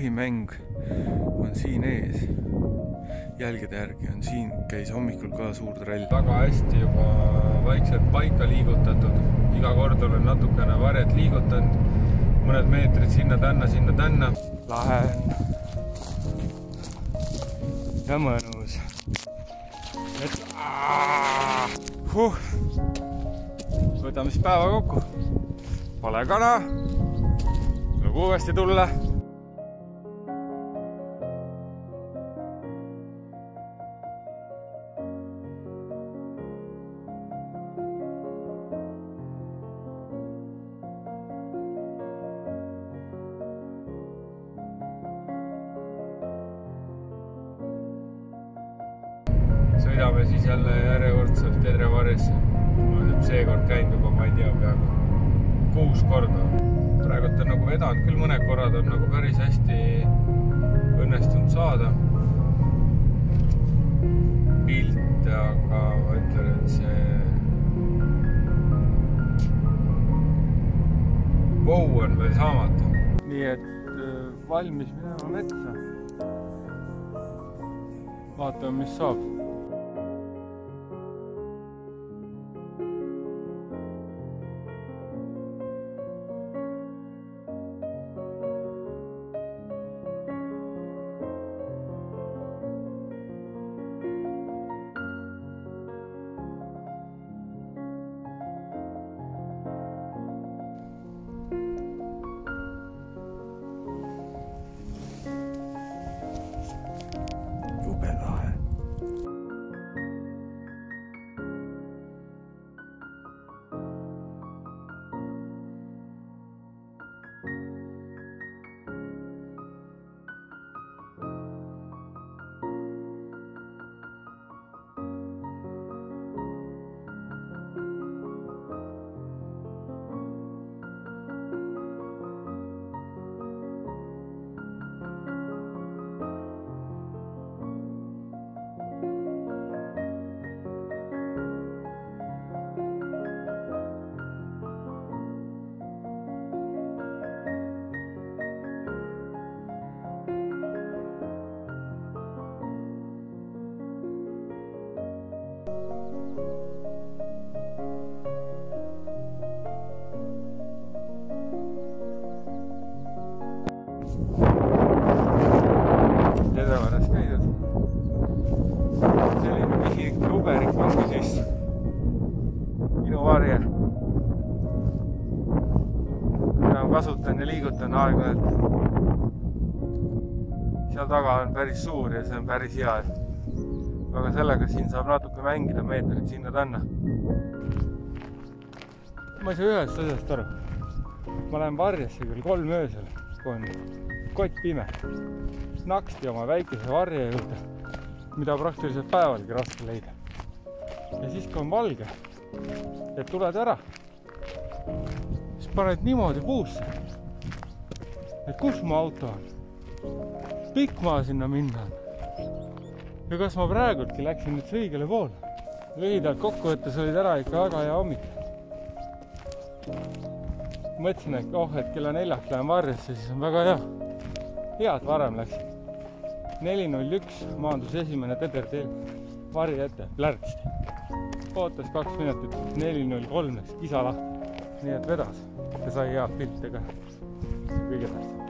põhimäng on siin ees. jälgede järgi on siin, käis hommikul ka suur trall. väga hästi juba vaikselt paika liigutatud, iga kord olen natukene varjet liigutanud, mõned meetrid sinna-tänna, sinna-tänna. lahe on. ja mõnus. et huh. võtame siis päeva kokku. Pole kana tuleb uuesti tulla. Sõidame siis jälle järjekordselt Edrevaresse. ma olen seekord käinud juba, ma ei tea, peaaegu kuus korda praegult on nagu vedanud küll, mõned korrad on nagu päris hästi õnnestunud saada pilte, aga ma ütlen, et see vau on veel saamata. nii et äh, valmis minema metsa. vaatame, mis saab Tedrevares käidud. selline vihik uberik maski sisse. minu varje. mida ma kasutan ja liigutan aeg-ajalt. seal taga on päris suur ja see on päris hea. aga sellega siin saab natuke mängida, meetrit sinna-tänna. ma ei saa ühest asjast aru. ma lähen varjesse küll kolm öösel, kui on kott pime naksti oma väikese varje juurde, mida praktiliselt päevalgi raske leida. ja siis, kui on valge, et tuled ära, siis paned niimoodi puusse. et kus mu auto on? pikk maa sinna minna on. ja kas ma praegultki läksin nüüd õigele poole? lühidalt kokkuvõttes olid ära ikka väga hea hommik. Mõtlesin, et oh, et kella neljaks lähen varjesse, siis on väga hea hea, et varem läksin. neli null üks maandus esimene teder teel varje ette, plärtsti. ootas kaks minutit, neli null kolm läks kisa lahti. nii et vedas ja sai head pilti ka. kõige tähtsam.